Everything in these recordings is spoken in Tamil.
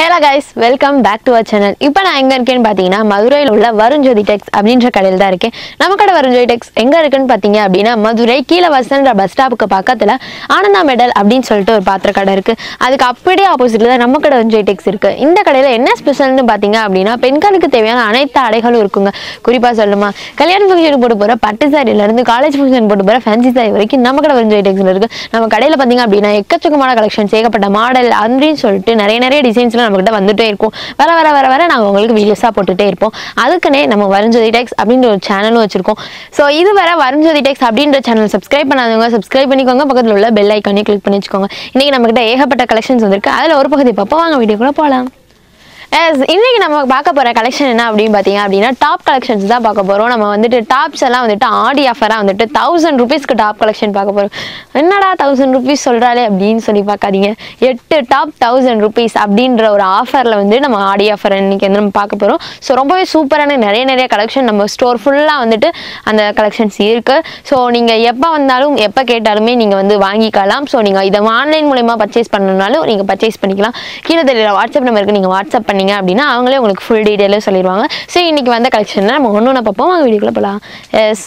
Hello guys welcome back to our channel இப்போ நான் எங்கே இருக்கேன்னு பார்த்தீங்கன்னா மதுரையில் உள்ள வருஞ்சோதி டெக்ஸ் அப்படின்ற கடையில் தான் இருக்கேன். நம்ம கடை வருஞ்சோதி டெக்ஸ் எங்கே இருக்குன்னு பார்த்தீங்க அப்படின்னா மதுரை கீழே வசன்ற பஸ் ஸ்டாப்புக்கு பக்கத்தில் ஆனந்தா மெடல் அப்படின்னு சொல்லிட்டு ஒரு பாத்திர கடை இருக்குது அதுக்கு அப்படியே ஆப்போசிட்டில் தான் நம்ம கடை வருஞ்சோதி டெக்ஸ் இருக்குது இந்த கடையில் என்ன ஸ்பெஷல்னு பார்த்தீங்க அப்படின்னா பெண்களுக்கு தேவையான அனைத்து ஆடைகளும் இருக்குங்க. குறிப்பாக சொல்லுமா கல்யாண ஃபங்க்ஷன் போட்டு போகிற பட்டு சாரிலேருந்து காலேஜ் ஃபங்க்ஷன் போட்டு போகிற ஃபேன்சி சாரி வரைக்கும் நம்ம கடை வருஞ்சோதி டெக்ஸில் இருக்குது நம்ம கடையில் பார்த்தீங்க அப்படின்னா எக்கச்சக்கமான கலெக்ஷன்ஸ் ஏகப்பட்ட மாடல் அப்படின்னு சொல்லிட்டு நிறைய நிறைய டிசைன்ஸ்லாம் நம்மகிட்ட வந்துகிட்டே இருக்கும். வர வர வர வர நாங்கள் உங்களுக்கு வீடியோஸாக போட்டுகிட்டே இருப்போம். அதுக்குன்னே நம்ம வரைஞ்சதி டெக்ஸ் அப்படின்ற ஒரு சேனலும் வச்சுருக்கோம். ஸோ இது வர வருஞ்சோதி டெக்ஸ் அப்படின்ற சேனல் சப்ஸ்கிரைப் பண்ணாதவங்க சப்ஸ்கிரைப் பண்ணிக்கோங்க. பக்கத்தில் உள்ள பெல் ஐக்கானே கிளிக் பண்ணி வச்சுக்கோங்க. இன்றைக்கி நம்மகிட்ட ஏகப்பட்ட கலெக்ஷன்ஸ் வந்திருக்கு. அதில் ஒரு பகுதி பார்ப்போம். வாங்க கூட போகலாம் எஸ் இன்னைக்கு நம்ம பார்க்க போகிற கலெக்ஷன் என்ன அப்படின்னு பார்த்தீங்க அப்படின்னா டாப் கலெக்ஷன்ஸ் தான் பார்க்க போகிறோம் நம்ம வந்துட்டு டாப்ஸ் எல்லாம் வந்துட்டு ஆடி ஆஃபராக வந்துட்டு தௌசண்ட் ருபீஸ்க்கு டாப் கலெக்ஷன் பார்க்க போகிறோம் என்னடா தௌசண்ட் ருபீஸ் சொல்கிறாலே அப்படின்னு சொல்லி பார்க்காதீங்க. எட்டு டாப் தௌசண்ட் ருபீஸ் அப்படின்ற ஒரு ஆஃபரில் வந்து நம்ம ஆடி ஆஃபர் இன்னைக்கு வந்து நம்ம பார்க்க போகிறோம் ஸோ ரொம்பவே சூப்பரான நிறைய நிறைய கலெக்ஷன் நம்ம ஸ்டோர் ஃபுல்லாக வந்துட்டு அந்த கலெக்ஷன்ஸ் இருக்குது ஸோ நீங்கள் எப்போ வந்தாலும் எப்போ கேட்டாலுமே நீங்கள் வந்து வாங்கிக்கலாம். ஸோ நீங்கள் இதை ஆன்லைன் மூலயமா பர்ச்சேஸ் பண்ணணும்னாலும் நீங்கள் பர்ச்சேஸ் பண்ணிக்கலாம். கீழே தெரியல வாட்ஸ்அப் நம்பருக்கு நீங்கள் வாட்ஸ்அப் பண்ணி பண்ணீங்க அப்படின்னா அவங்களே உங்களுக்கு ஃபுல் டீட்டெயிலும் சொல்லிடுவாங்க. சரி இன்னைக்கு வந்த கலெக்ஷனில் நம்ம ஒன்று ஒன்று பார்ப்போம். வாங்க வீடியோக்குள்ளே போகலாம் எஸ்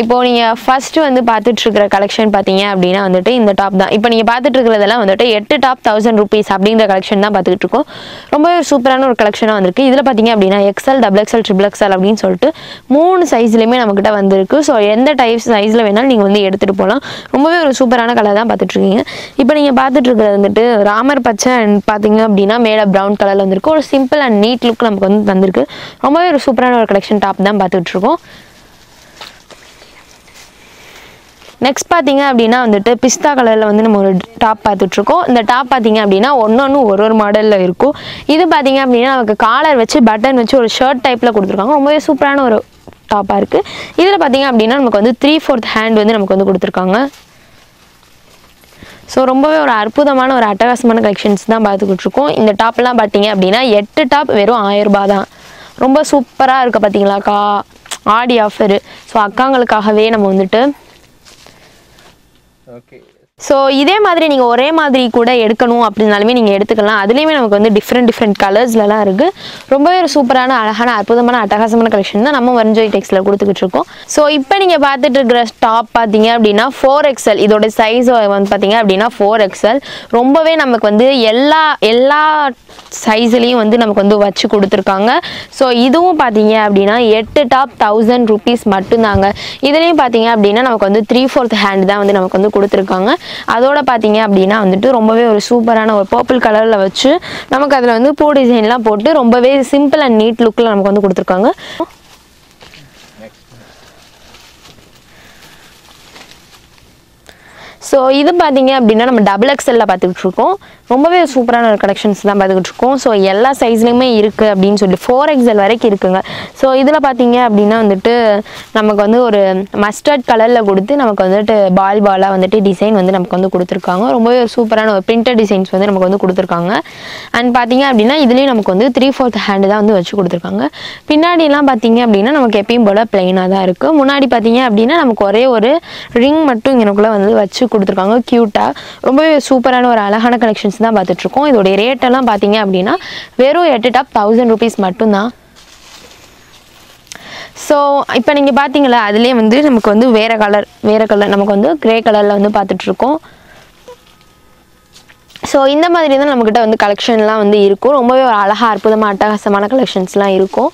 இப்போ நீங்கள் ஃபஸ்ட்டு வந்து பார்த்துட்ருக்கிற கலெக்ஷன் பார்த்தீங்க அப்படின்னா வந்துட்டு இந்த டாப் தான். இப்போ நீங்கள் பார்த்துட்ருக்கிறதெல்லாம் வந்துட்டு எட்டு டாப் தௌசண்ட் ருபீஸ் அப்படிங்கிற கலெக்ஷன் தான் பார்த்துட்டு இருக்கோம் ரொம்பவே ஒரு சூப்பரான ஒரு கலெக்ஷனாக வந்திருக்கு. இதில் பார்த்தீங்க அப்படின்னா XL double XL triple XL அப்படின்னு சொல்லிட்டு மூணு சைஸ்லையுமே நம்மக்கிட்ட வந்திருக்கு. ஸோ எந்த டைப் சைஸில் வேணாலும் நீங்கள் வந்து எடுத்துகிட்டு போகலாம். ரொம்பவே ஒரு சூப்பரான கலர் தான் பார்த்துட்ருக்கீங்க. இப்போ நீங்கள் பார்த்துட்ருக்கிறது வந்துட்டு ராமர் பச்சை அண்ட் பார்த்தீங்க அப்படின்னா மேலே ப்ரௌன் கலரில் வந்திருக்கு. ஒரு சிம்பிள் அண்ட் நீட் லுக் நமக்கு வந்து வந்திருக்கு. ரொம்பவே ஒரு சூப்பரான ஒரு கலெக்ஷன் டாப் தான் பார்த்துட்ருக்கோம் இருக்கோம் நெக்ஸ்ட் பார்த்தீங்க அப்படின்னா வந்துட்டு பிஸ்தா கலரில் வந்து நம்ம ஒரு டாப் பார்த்துட்ருக்கோம். இந்த டாப் பார்த்தீங்க அப்படின்னா ஒன்று ஒரு ஒரு மாடலில் இருக்கும். இது பார்த்தீங்க அப்படின்னா நமக்கு காலர் வச்சு பட்டன் வச்சு ஒரு ஷர்ட் டைப்பில் கொடுத்துருக்காங்க. ரொம்பவே சூப்பரான ஒரு டாப்பாக இருக்குது இதில் பார்த்தீங்க அப்படின்னா நமக்கு வந்து த்ரீ ஃபோர்த் ஹேண்ட் வந்து நமக்கு வந்து கொடுத்துருக்காங்க. ஸோ ரொம்பவே ஒரு அற்புதமான ஒரு அட்டகாசமான கலெக்ஷன்ஸ் தான் பார்த்துக்கிட்டு இருக்கோம் இந்த டாப்லாம் பார்த்தீங்க அப்படின்னா எட்டு டாப் வெறும் ஆயிரரூபா தான். ரொம்ப சூப்பராக இருக்குது பார்த்தீங்களாக்கா ஆடி ஆஃபரு ஸோ அக்காங்களுக்காகவே நம்ம வந்துட்டு Okay. ஸோ இதே மாதிரி நீங்கள் ஒரே மாதிரி கூட எடுக்கணும் அப்படின்னாலுமே நீங்கள் எடுத்துக்கலாம். அதுலேயுமே நமக்கு வந்து டிஃப்ரெண்ட் டிஃப்ரெண்ட் கலர்ஸ்லலாம் இருக்குது ரொம்பவே ஒரு சூப்பரான அழகான அற்புதமான அட்டகாசமான கலெக்ஷன் தான் நம்ம வர்ஜோய் டெக்ஸில் கொடுத்துக்கிட்டு இருக்கோம். ஸோ இப்போ நீங்கள் பார்த்துட்டு இருக்கிற டாப் பார்த்தீங்க அப்படின்னா ஃபோர் எக்ஸல் இதோட சைஸ் வந்து பார்த்தீங்க அப்படின்னா ஃபோர் எக்ஸல் ரொம்பவே நமக்கு வந்து எல்லா எல்லா சைஸ்லேயும் வந்து நமக்கு வந்து வச்சு கொடுத்துருக்காங்க. ஸோ இதுவும் பார்த்தீங்க அப்படின்னா எட்டு டாப் தௌசண்ட் ருபீஸ் மட்டும்தாங்க. இதுலேயும் பார்த்தீங்க அப்படின்னா நமக்கு வந்து த்ரீ ஃபோர்த் ஹேண்ட் தான் வந்து நமக்கு வந்து கொடுத்துருக்காங்க. அதோட பார்த்தீங்க அப்படின்னா வந்துட்டு ரொம்பவே ஒரு சூப்பரான ஒரு பர்பிள் கலரில் வச்சு நமக்கு அதில் வந்து பூ டிசைன்லாம் போட்டு ரொம்பவே சிம்பிள் அண்ட் நீட் லுக்கில் நமக்கு வந்து கொடுத்துருக்காங்க. ஸோ இது பார்த்தீங்க அப்படின்னா நம்ம டபுள் எக்ஸ்எல்ல பார்த்துக்கிட்டு இருக்கோம். ரொம்பவே சூப்பரான ஒரு கலெக்ஷன்ஸ் தான் பார்த்துக்கிட்டு இருக்கோம் ஸோ எல்லா சைஸ்லையுமே இருக்குது அப்படின்னு சொல்லி ஃபோர் எக்ஸல் வரைக்கும் இருக்குங்க. ஸோ இதில் பார்த்தீங்க அப்படின்னா வந்துட்டு நமக்கு வந்து ஒரு மஸ்டர்ட் கலரில் கொடுத்து நமக்கு வந்துட்டு பால் பாலாக வந்துட்டு டிசைன் வந்து நமக்கு வந்து கொடுத்துருக்காங்க. ரொம்பவே ஒரு சூப்பரான ஒரு பிரிண்டட் டிசைன்ஸ் வந்து நமக்கு வந்து கொடுத்துருக்காங்க. அண்ட் பார்த்தீங்க அப்படின்னா இதுலேயும் நமக்கு வந்து த்ரீ ஃபோர்த் ஹேண்டு தான் வந்து வச்சு கொடுத்துருக்காங்க. பின்னாடிலாம் பார்த்தீங்க அப்படின்னா நமக்கு எப்பயும் போல் ப்ளைனாக தான் இருக்குது முன்னாடி பார்த்தீங்க அப்படின்னா நமக்கு ஒரே ஒரு ரிங் மட்டும் இங்கனக்குள்ளே வந்து வச்சு கொடுத்துருக்காங்க. க்யூட்டாக ரொம்பவே சூப்பரான ஒரு அழகான கலெக்ஷன்ஸ் தான் பார்த்துட்ருக்கோம். இதோடைய ரேட்டெல்லாம் பார்த்தீங்க அப்படின்னா வெறும் எட்டு டாப் தௌசண்ட் ருபீஸ் மட்டும்தான். ஸோ இப்போ நீங்கள் பார்த்தீங்களா அதுலேயே வந்து நமக்கு வந்து வேறு கலர் வேறு கலர் நமக்கு வந்து க்ரே கலரில் வந்து பார்த்துட்ருக்கோம். ஸோ இந்த மாதிரி தான் நம்மக்கிட்ட வந்து கலெக்ஷன்லாம் வந்து இருக்கும். ரொம்பவே ஒரு அழகாக அற்புதமாக அட்டகாசமான கலெக்ஷன்ஸ்லாம் இருக்கும்.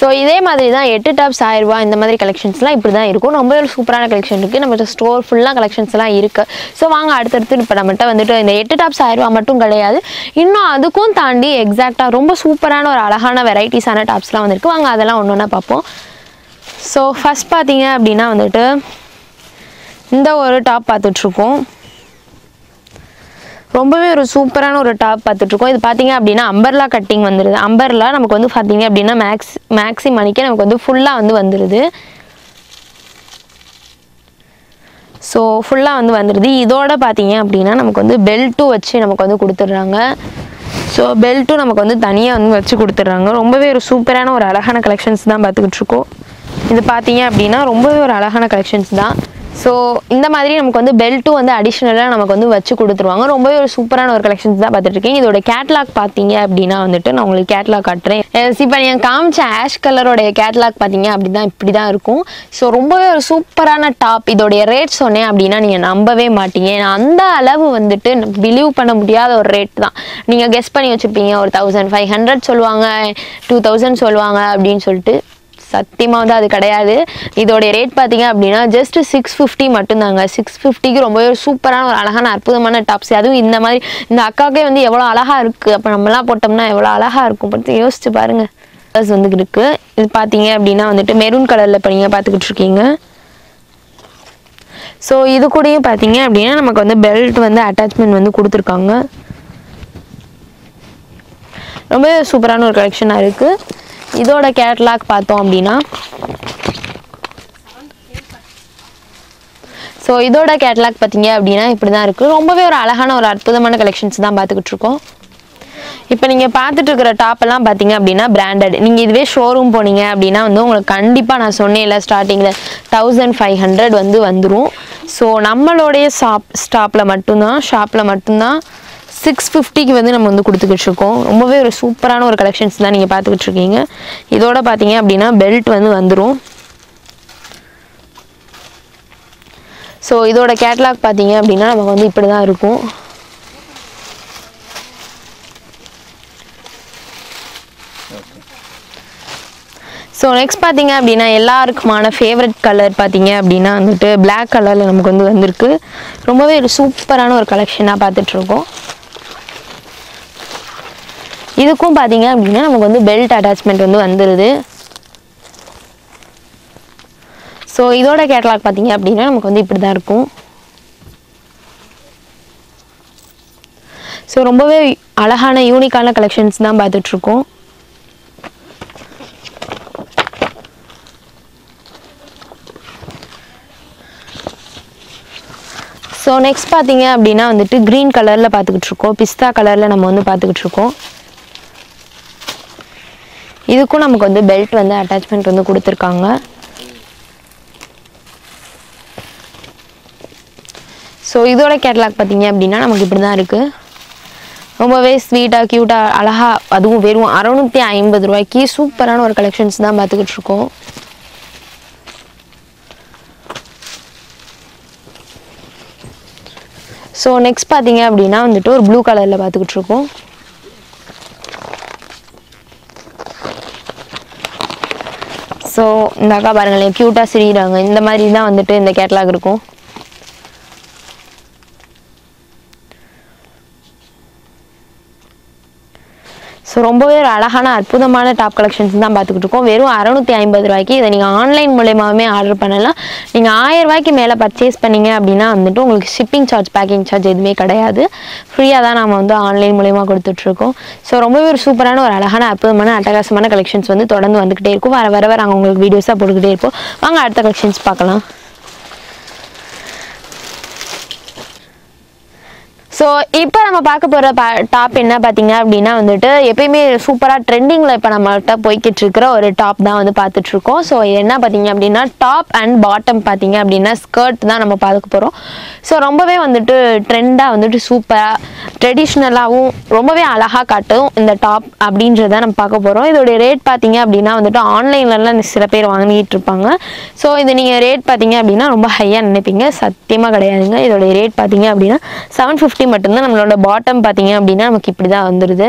ஸோ இதே மாதிரி தான் எட்டு டாப்ஸ் ஆயிரரூபா இந்த மாதிரி கலெக்ஷன்ஸ்லாம் இப்படி தான் இருக்கும். ரொம்பவே ஒரு சூப்பரான கலெக்ஷன் இருக்குது நம்மகிட்ட ஸ்டோர் ஃபுல்லாக கலெக்ஷன்ஸ்லாம் இருக்குது ஸோ வாங்க அடுத்தடுத்து இப்போ நம்மகிட்ட வந்துட்டு இந்த எட்டு டாப்ஸ் ஆயிரரூபா மட்டும் கிடையாது. இன்னும் அதுக்கும் தாண்டி எக்ஸாக்டாக ரொம்ப சூப்பரான ஒரு அழகான வெரைட்டிஸான டாப்ஸ்லாம் வந்துருக்கு. வாங்க அதெல்லாம் ஒன்று ஒன்றா பார்ப்போம். ஸோ ஃபஸ்ட் பார்த்தீங்க அப்படின்னா வந்துட்டு இந்த ஒரு டாப் பார்த்துட்ருக்கோம். ரொம்பவே ஒரு சூப்பரான ஒரு டாப் பார்த்துட்ருக்கோம். இது பார்த்தீங்க அப்படின்னா அம்பர்லா கட்டிங் வந்துடுது அம்பர்லா நமக்கு வந்து பார்த்தீங்க அப்படின்னா மேக்ஸ் மேக்ஸி மணிக்கே நமக்கு வந்து ஃபுல்லாக வந்து வந்துடுது ஸோ ஃபுல்லாக வந்து வந்துடுது இதோட பார்த்தீங்க அப்படின்னா நமக்கு வந்து பெல்ட்டும் வச்சு நமக்கு வந்து கொடுத்துட்றாங்க. ஸோ பெல்ட்டும் நமக்கு வந்து தனியாக வந்து வச்சு கொடுத்துட்றாங்க. ரொம்பவே ஒரு சூப்பரான ஒரு அழகான கலெக்ஷன்ஸ் தான் பார்த்துக்கிட்டு இருக்கோம் இது பார்த்தீங்க அப்படின்னா ரொம்பவே ஒரு அழகான கலெக்ஷன்ஸ் தான். ஸோ இந்த மாதிரி நமக்கு வந்து பெல்ட்டும் வந்து அடிஷ்னலாக நமக்கு வந்து வச்சு கொடுத்துருவாங்க. ரொம்பவே ஒரு சூப்பரான ஒரு கலெக்ஷன்ஸ் தான் பார்த்துட்டு இருக்கேன் இதோட கேட்லாக் பார்த்தீங்க அப்படின்னா வந்துட்டு நான் உங்களுக்கு கேட்லாக் காட்டுறேன். இப்போ நீங்கள் காமிச்ச ஆஷ் கலரோடைய கேட்லாக் பார்த்தீங்க அப்படி தான் இப்படி தான் இருக்கும். ஸோ ரொம்பவே ஒரு சூப்பரான டாப் இதோடைய ரேட் சொன்னேன் அப்படின்னா நீங்கள் நம்பவே மாட்டீங்க. அந்த அளவு வந்துட்டு பிலீவ் பண்ண முடியாத ஒரு ரேட் தான். நீங்கள் கெஸ் பண்ணி வச்சுருப்பீங்க. ஒரு தௌசண்ட் ஃபைவ் ஹண்ட்ரட் சொல்லுவாங்க டூ தௌசண்ட் சொல்லுவாங்க அப்படின்னு சொல்லிட்டு. சத்தியமாக வந்து அது கிடையாது. இதோடைய ரேட் பார்த்தீங்க அப்படின்னா ஜஸ்ட் சிக்ஸ் ஃபிஃப்டி மட்டும்தாங்க. சிக்ஸ் ஃபிஃப்டிக்கு ரொம்பவே சூப்பரான ஒரு அழகான அற்புதமான டாப்ஸ் அதுவும் இந்த மாதிரி இந்த அக்காவுக்கே வந்து எவ்வளோ அழகாக இருக்குது அப்போ நம்மலாம் போட்டோம்னா எவ்வளோ அழகாக இருக்கும் பார்த்து யோசிச்சு பாருங்கள் கலர்ஸ் வந்து இருக்குது இது பார்த்தீங்க அப்படின்னா வந்துட்டு மெரூன் கலரில் இப்போ நீங்கள் பார்த்துக்கிட்டு இருக்கீங்க. ஸோ இது கூடயும் பார்த்தீங்க அப்படின்னா நமக்கு வந்து பெல்ட் வந்து அட்டாச்மெண்ட் வந்து கொடுத்துருக்காங்க. ரொம்ப சூப்பரான ஒரு கலெக்ஷனாக இருக்குது இதோட கேட்லாக் பார்த்தோம் அப்படின்னா ஸோ இதோட கேட்லாக் பார்த்தீங்க அப்படின்னா இப்படி தான் இருக்குது ரொம்பவே ஒரு அழகான ஒரு அற்புதமான கலெக்ஷன்ஸ் தான் பார்த்துக்கிட்டு இருக்கோம். இப்போ நீங்கள் பார்த்துட்டு இருக்கிற டாப் எல்லாம் பார்த்தீங்க அப்படின்னா பிராண்டட் நீங்கள் இதுவே ஷோரூம் போனீங்க அப்படின்னா வந்து உங்களுக்கு கண்டிப்பாக நான் சொன்னேன்ல ஸ்டார்டிங்கில் தௌசண்ட் ஃபைவ் ஹண்ட்ரட் வந்து வந்துடும் ஸோ நம்மளுடைய ஷாப் ஸ்டாப்பில் மட்டும்தான் ஷாப்பில் மட்டும்தான் சிக்ஸ் ஃபிஃப்டிக்கு வந்து நம்ம வந்து கொடுத்துக்கிட்டு இருக்கோம் ரொம்பவே ஒரு சூப்பரான ஒரு கலெக்ஷன்ஸ் தான் நீங்கள் பார்த்துக்கிட்டு இருக்கீங்க இதோட பார்த்தீங்க அப்படின்னா பெல்ட் வந்து வந்துடும் ஸோ இதோட கேட்லாக் பார்த்தீங்க அப்படின்னா நமக்கு வந்து இப்படி தான் இருக்கும். ஸோ நெக்ஸ்ட் பார்த்தீங்க அப்படின்னா எல்லாருக்குமான ஃபேவரட் கலர் பார்த்தீங்க அப்படின்னா வந்துட்டு பிளாக் கலரில் நமக்கு வந்து வந்திருக்கு. ரொம்பவே ஒரு சூப்பரான ஒரு கலெக்ஷனாக பார்த்துட்ருக்கோம் இதுக்கும் பார்த்தீங்க அப்படின்னா நமக்கு வந்து பெல்ட் அட்டாச்மெண்ட் வந்து வந்துடுது ஸோ இதோட கேட்லாக் பார்த்தீங்க அப்படின்னா நமக்கு வந்து இப்படி தான் இருக்கும். ஸோ ரொம்பவே அழகான யூனிக்கான கலெக்ஷன்ஸ் தான் பார்த்துட்ருக்கோம். ஸோ நெக்ஸ்ட் பார்த்தீங்க அப்படின்னா வந்துட்டு க்ரீன் கலரில் பார்த்துக்கிட்டு இருக்கோம் பிஸ்தா கலரில் நம்ம வந்து பார்த்துக்கிட்டு இருக்கோம் இதுக்கும் நமக்கு வந்து பெல்ட் வந்து அட்டாச்மெண்ட் வந்து கொடுத்துருக்காங்க. ஸோ இதோட கேட்லாக் பார்த்தீங்க அப்படின்னா நமக்கு இப்படி தான் இருக்குது ரொம்பவே ஸ்வீட்டாக க்யூட்டாக அழகாக அதுவும் வெறும் அறநூற்றி ஐம்பது ரூபாய்க்கு சூப்பரான ஒரு கலெக்ஷன்ஸ் தான் பார்த்துக்கிட்டு இருக்கோம். ஸோ நெக்ஸ்ட் பார்த்தீங்க அப்படின்னா வந்துட்டு ஒரு ப்ளூ கலரில் பார்த்துக்கிட்டு இருக்கோம். ஸோ இந்த அக்கா பாருங்களேன் க்யூட்டாக சிரிக்கிறாங்க. இந்த மாதிரி தான் வந்துட்டு இந்த கேட்லாக் இருக்கும். ரொம்பவே ஒரு அழகான அற்புதமான டாப் கலெக்ஷன்ஸ் தான் பார்த்துக்கிட்டு இருக்கோம். வெறும் அறநூற்றி ஐம்பது ரூபாய்க்கு இதை நீங்கள் ஆன்லைன் மூலயமாவே ஆர்டர் பண்ணலாம். நீங்கள் ஆயிரம் ரூபாய்க்கு மேலே பர்ச்சேஸ் பண்ணீங்க அப்படின்னா வந்துட்டு உங்களுக்கு ஷிப்பிங் சார்ஜ் பேக்கிங் சார்ஜ் எதுவுமே கிடையாது. ஃப்ரீயாக தான் நம்ம வந்து ஆன்லைன் மூலயமா கொடுத்துட்ருக்கோம் ஸோ ரொம்பவே ஒரு சூப்பரான ஒரு அழகான அற்புதமான அட்டகாசமான கலெக்ஷன்ஸ் வந்து தொடர்ந்து வந்துக்கிட்டே இருக்கும். வர வர வர நாங்கள் உங்களுக்கு வீடியோஸாக போட்டுக்கிட்டே இருப்போம். வாங்க அடுத்த கலெக்ஷன்ஸ் பார்க்கலாம். ஸோ இப்போ நம்ம பார்க்க போகிற பா டாப் என்ன பார்த்தீங்க அப்படின்னா வந்துட்டு எப்பயுமே சூப்பராக ட்ரெண்டிங்கில் இப்போ நம்மகிட்ட போய்கிட்டு இருக்கிற ஒரு டாப் தான் வந்து பார்த்துட்ருக்கோம் ஸோ இது என்ன பார்த்தீங்க அப்படின்னா டாப் அண்ட் பாட்டம் பார்த்தீங்க அப்படின்னா ஸ்கர்ட் தான் நம்ம பார்க்க போகிறோம் ஸோ ரொம்பவே வந்துட்டு ட்ரெண்டாக வந்துட்டு சூப்பராக ட்ரெடிஷ்னலாகவும் ரொம்பவே அழகாக காட்டும் இந்த டாப் அப்படின்றத நம்ம பார்க்க போகிறோம் இதோடைய ரேட் பார்த்தீங்க அப்படின்னா வந்துட்டு ஆன்லைன்லலாம் சில பேர் வாங்கிட்டு இருப்பாங்க ஸோ இது நீங்கள் ரேட் பார்த்தீங்க அப்படின்னா ரொம்ப ஹையாக நினைப்பீங்க. சத்தியமாக கிடையாதுங்க. இதோடைய ரேட் பார்த்தீங்க அப்படின்னா செவன் ஃபிஃப்டி மட்டும்தான் நம்மளோட பாட்டம் பார்த்தீங்க அப்படின்னா நமக்கு இப்படி தான் வந்துடுது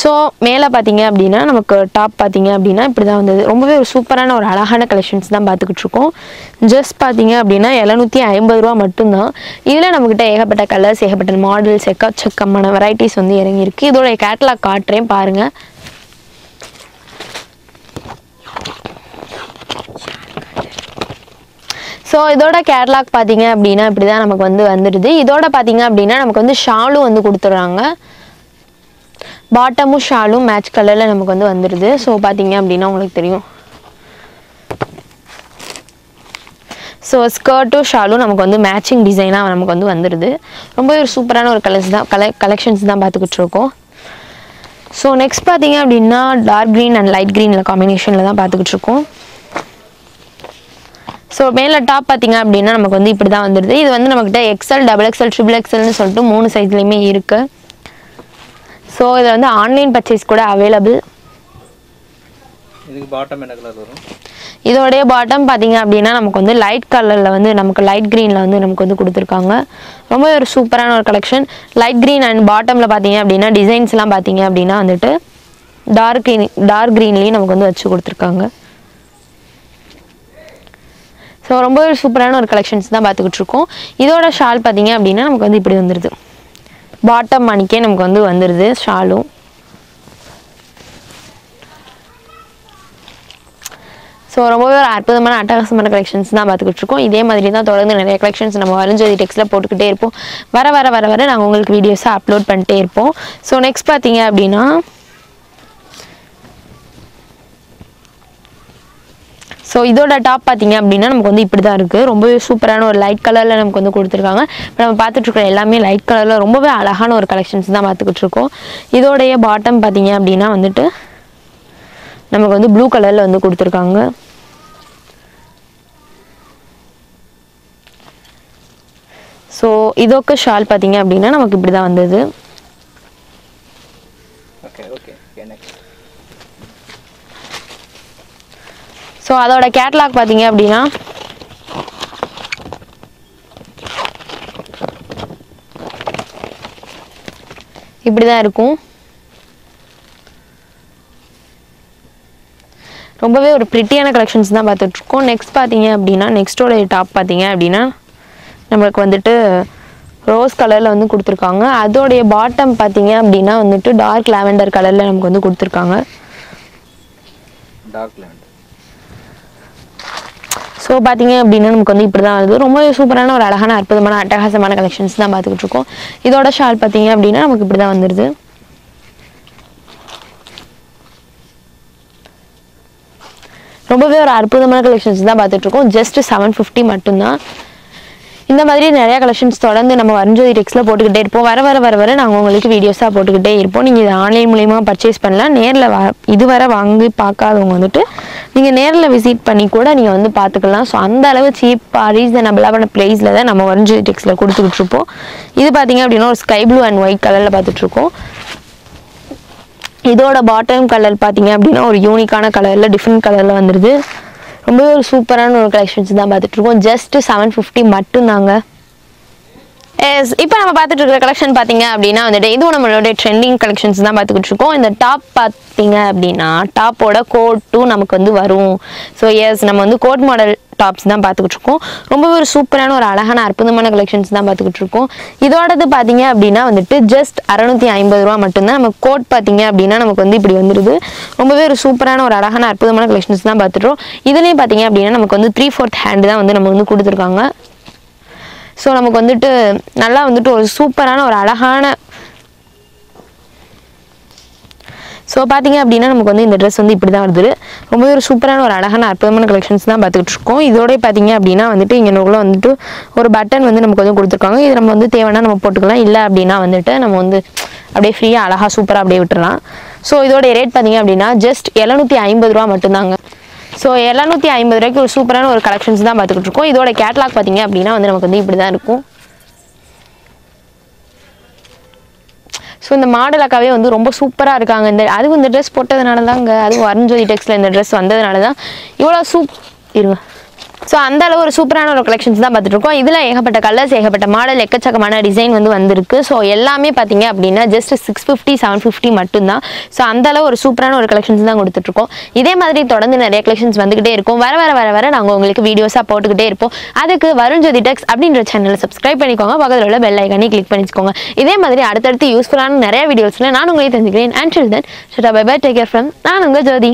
ஸோ மேலே பார்த்தீங்க அப்படின்னா நமக்கு டாப் பார்த்தீங்க அப்படின்னா இப்படி தான் வந்தது. ரொம்பவே ஒரு சூப்பரான ஒரு அழகான கலெக்ஷன்ஸ் தான் பார்த்துக்கிட்டு இருக்கோம். ஜஸ்ட் பார்த்தீங்க அப்படின்னா எழுநூற்றி ஐம்பது ரூபா மட்டும்தான். இதில் நம்மக்கிட்ட ஏகப்பட்ட கலர்ஸ் ஏகப்பட்ட மாடல்ஸ் எக்கச்சக்கமான வெரைட்டிஸ் வந்து இறங்கியிருக்கு. இதோட கேட்டலாக் காட்டுறேன் பாருங்கள் ஸோ இதோட கேட்லாக் பார்த்தீங்க அப்படின்னா இப்படி தான் நமக்கு வந்து வந்துடுது. இதோட பார்த்தீங்க அப்படின்னா நமக்கு வந்து ஷாலும் வந்து கொடுத்துட்றாங்க. பாட்டமும் ஷாலும் மேட்ச் கலரில் நமக்கு வந்து வந்துடுது. ஸோ பார்த்தீங்க அப்படின்னா உங்களுக்கு தெரியும். ஸோ ஸ்கர்ட்டும் ஷாலும் நமக்கு வந்து மேட்சிங் டிசைனாக நமக்கு வந்து வந்துடுது. ரொம்பவே ஒரு சூப்பரான ஒரு கலர்ஸ் தான் கல கலெக்ஷன்ஸ் தான் பார்த்துக்கிட்டு இருக்கோம். ஸோ நெக்ஸ்ட் பார்த்தீங்க அப்படின்னா டார்க் க்ரீன் அண்ட் லைட் க்ரீனில் காம்பினேஷனில் தான் பார்த்துக்கிட்டு இருக்கோம். ஸோ மேலே டாப் பார்த்தீங்க அப்படின்னா நமக்கு வந்து இப்படி தான் வந்துடுது இது வந்து நம்மக்கிட்ட எக்ஸல் டபுள் எக்ஸல் ட்ரிபிள் எக்ஸல்னு சொல்லிட்டு மூணு சைஸ்லையுமே இருக்குது ஸோ இதில் வந்து ஆன்லைன் பர்ச்சேஸ் கூட அவைலபிள் இதுக்கு பாட்டம் என்ன கலர் வரும்? இதோடைய பாட்டம் பார்த்தீங்க அப்படின்னா நமக்கு வந்து லைட் கலரில் வந்து நமக்கு லைட் க்ரீனில் வந்து நமக்கு வந்து கொடுத்துருக்காங்க. ரொம்ப ஒரு சூப்பரான ஒரு கலெக்ஷன் லைட் க்ரீன் அண்ட் பாட்டமில் பார்த்தீங்க அப்படின்னா டிசைன்ஸ்லாம் பார்த்தீங்க அப்படின்னா வந்துட்டு டார்க் க்ரீன் டார்க் க்ரீன்லேயும் நமக்கு வந்து வச்சு கொடுத்துருக்காங்க. ஸோ ரொம்ப ஒரு சூப்பரான ஒரு கலெக்ஷன்ஸ் தான் பார்த்துக்கிட்டு இருக்கோம் இதோட ஷால் பார்த்தீங்க அப்படின்னா நமக்கு வந்து இப்படி வந்துடுது பாட்டம் மணிக்கே நமக்கு வந்து வந்துடுது ஷாலும் ஸோ ரொம்பவே ஒரு அற்புதமான அட்டகாசமான கலெக்ஷன்ஸ் தான் பார்த்துக்கிட்டு இருக்கோம் இதே மாதிரி தான் தொடர்ந்து நிறைய கலெக்ஷன்ஸ் நம்ம வரைஞ்சோதி டெக்ஸ்ட்டில் போட்டுக்கிட்டே இருப்போம். வர வர வர வர நாங்கள் உங்களுக்கு வீடியோஸை அப்லோட் பண்ணிட்டே இருப்போம். ஸோ நெக்ஸ்ட் பார்த்தீங்க அப்படின்னா ஸோ இதோட டாப் பார்த்தீங்க அப்படின்னா நமக்கு வந்து இப்படி தான் இருக்குது ரொம்பவே சூப்பரான ஒரு லைட் கலரில் நமக்கு வந்து கொடுத்துருக்காங்க. இப்போ நம்ம பார்த்துட்ருக்குற எல்லாமே லைட் கலரில் ரொம்பவே அழகான ஒரு கலெக்ஷன்ஸ் தான் பார்த்துக்கிட்டு இருக்கோம். இதோடைய பாட்டம் பார்த்தீங்க அப்படின்னா வந்துட்டு நமக்கு வந்து ப்ளூ கலரில் வந்து கொடுத்துருக்காங்க. ஸோ இதோக்கு ஷால் பார்த்தீங்க அப்படின்னா நமக்கு இப்படி தான் வந்தது. ஸோ அதோட கேட்லாக் பார்த்தீங்க அப்படின்னா இப்படி தான் இருக்கும். ரொம்பவே ஒரு ப்ரிட்டியான கலெக்ஷன்ஸ் தான் பார்த்துட்ருக்கோம். நெக்ஸ்ட் பார்த்தீங்க அப்படின்னா நெக்ஸ்ட்டோட டாப் பார்த்தீங்க அப்படின்னா நம்மளுக்கு வந்துட்டு ரோஸ் கலரில் வந்து கொடுத்துருக்காங்க. அதோடைய பாட்டம் பார்த்தீங்க அப்படின்னா வந்துட்டு டார்க் லாவெண்டர் கலரில் நமக்கு வந்து கொடுத்துருக்காங்க. டார்க் லேண்ட் ஸோ பார்த்தீங்க அப்படின்னா நமக்கு வந்து இப்படி தான் வருது. ரொம்ப சூப்பரான ஒரு அழகான அற்புதமான அட்டகாசமான கலெக்ஷன்ஸ் தான் பார்த்துக்கிட்டு இருக்கோம். இதோட ஷால் பார்த்தீங்க அப்படின்னா நமக்கு இப்படி தான் வந்துடுது ரொம்பவே ஒரு அற்புதமான கலெக்ஷன்ஸ் தான் பார்த்துட்டு இருக்கோம். ஜஸ்ட் செவன் ஃபிஃப்டி மட்டும்தான். இந்த மாதிரி நிறைய கலெக்ஷன்ஸ் தொடர்ந்து நம்ம வரஞ்சோதி டெக்ஸில் போட்டுக்கிட்டே இருப்போம். வர வர வர வர நாங்கள் உங்களுக்கு வீடியோஸாக போட்டுக்கிட்டே இருப்போம். நீங்கள் இதை ஆன்லைன் மூலிமா பர்ச்சேஸ் பண்ணலாம். நேரில் வா இதுவரை வாங்கி பார்க்காதவங்க வந்துட்டு நீங்கள் நேரில் விசிட் பண்ணி கூட நீங்கள் வந்து பார்த்துக்கலாம் ஸோ அந்த அளவு சீப்பாக ரீசனபிளான ப்ரைஸில் தான் நம்ம ஒரஞ்சு டெக்ஸ்ட்டில் கொடுத்துக்கிட்டு இருப்போம். இது பார்த்தீங்க அப்படின்னா ஒரு ஸ்கை ப்ளூ அண்ட் ஒயிட் கலரில் பார்த்துட்ருக்கோம் இதோட பாட்டம் கலர் பார்த்தீங்க அப்படின்னா ஒரு யூனிக்கான கலரில் டிஃப்ரெண்ட் கலரில் வந்துடுது ரொம்பவே ஒரு சூப்பரான ஒரு கலெக்ஷன்ஸ் தான் பார்த்துட்ருக்கோம் ஜஸ்ட்டு செவன் ஃபிஃப்டி மட்டும்தாங்க. எஸ் இப்போ நம்ம பார்த்துட்டு இருக்கிற கலெக்ஷன் பார்த்தீங்க அப்படின்னா வந்துட்டு இதுவும் நம்மளோட ட்ரெண்டிங் கலெக்ஷன்ஸ் தான் பார்த்துக்கிட்டு இருக்கோம். இந்த டாப் பார்த்தீங்க அப்படின்னா டாப்போட கோட்டும் நமக்கு வந்து வரும். ஸோ எஸ் நம்ம வந்து கோட் மாடல் டாப்ஸ் தான் பார்த்துக்கிட்டு இருக்கோம். ரொம்பவே ஒரு சூப்பரான ஒரு அழகான அற்புதமான கலெக்ஷன்ஸ் தான் பார்த்துக்கிட்டு இருக்கோம். இதோடது பார்த்தீங்க அப்படின்னா வந்துட்டு ஜஸ்ட் அறநூற்றி ஐம்பது ரூபா மட்டும்தான். நம்ம கோட் பார்த்தீங்க அப்படின்னா நமக்கு வந்து இப்படி வந்துடுது ரொம்பவே ஒரு சூப்பரான ஒரு அழகான அற்புதமான கலெக்ஷன்ஸ் தான் பார்த்துட்டோம் இதுலேயும் பார்த்தீங்க அப்படின்னா நமக்கு வந்து த்ரீ ஃபோர்த் ஹேண்டு தான் வந்து நம்ம வந்து கொடுத்துருக்காங்க. ஸோ நமக்கு வந்துட்டு நல்லா வந்துட்டு ஒரு சூப்பரான ஒரு அழகான ஸோ பார்த்தீங்க அப்படின்னா நமக்கு வந்து இந்த ட்ரெஸ் வந்து இப்படி தான் வருது. ரொம்பவே ஒரு சூப்பரான ஒரு அழகான அற்புதமான கலெக்ஷன்ஸ் தான் பார்த்துக்கிட்டு இருக்கோம். இதோட பார்த்தீங்க அப்படின்னா வந்துட்டு இங்கே நூலில் வந்துட்டு ஒரு பட்டன் வந்து நமக்கு வந்து கொடுத்துருக்காங்க. இது நம்ம வந்து தேவைன்னா நம்ம போட்டுக்கலாம். இல்லை அப்படின்னா வந்துட்டு நம்ம வந்து அப்படியே ஃப்ரீயாக அழகாக சூப்பராக அப்படியே விட்டுறலாம். ஸோ இதோடைய ரேட் பார்த்தீங்க அப்படின்னா ஜஸ்ட் எழுநூற்றி ஐம்பது ரூபா மட்டும்தாங்க. ஸோ எழுநூற்றி ஐம்பது ரூபாய்க்கு ஒரு சூப்பரான ஒரு கலெக்ஷன்ஸ் தான் பார்த்துக்கிட்டு இருக்கோம் இதோட கேட்லாக் பார்த்தீங்க அப்படின்னா வந்து நமக்கு வந்து இப்படி தான் இருக்கும். ஸோ இந்த மாடல் அக்காவே வந்து ரொம்ப சூப்பராக இருக்காங்க. இந்த அதுவும் இந்த ட்ரெஸ் போட்டதுனால தாங்க அதுவும் அருண்ஜோதி டெக்ஸில் இந்த ட்ரெஸ் வந்ததுனால தான் இவ்வளோ சூப் இருங்க. ஸோ அந்த அளவு ஒரு சூப்பரான ஒரு கலெக்ஷன்ஸ் தான் பார்த்துட்டு இருக்கோம் இதில் ஏகப்பட்ட கலர்ஸ் ஏகப்பட்ட மாடல் எக்கச்சக்கமான டிசைன் வந்து வந்திருக்கு. ஸோ எல்லாமே பார்த்தீங்க அப்படின்னா just six fifty seven fifty மட்டும்தான். ஸோ அந்த அளவு ஒரு சூப்பரான ஒரு கலெக்ஷன்ஸ் தான் கொடுத்துட்ருக்கோம் இதே மாதிரி தொடர்ந்து நிறைய கலெக்ஷன்ஸ் வந்துகிட்டே இருக்கும். வர வர வர வர நாங்கள் உங்களுக்கு வீடியோஸாக போட்டுக்கிட்டே இருப்போம். அதுக்கு வருண்ஜோதி டெக்ஸ் அப்படின்ற சேனலை சப்ஸ்கிரைப் பண்ணிக்கோங்க. பக்கத்தில் உள்ள பெல் ஐக்கானே கிளிக் பண்ணிக்கோங்க இதே மாதிரி அடுத்தடுத்து யூஸ்ஃபுல்லான நிறைய வீடியோஸில் நான் உங்களையும் தெரிஞ்சுக்கிறேன். And chill then shut bye bye take care from நான் உங்கள் ஜோதி.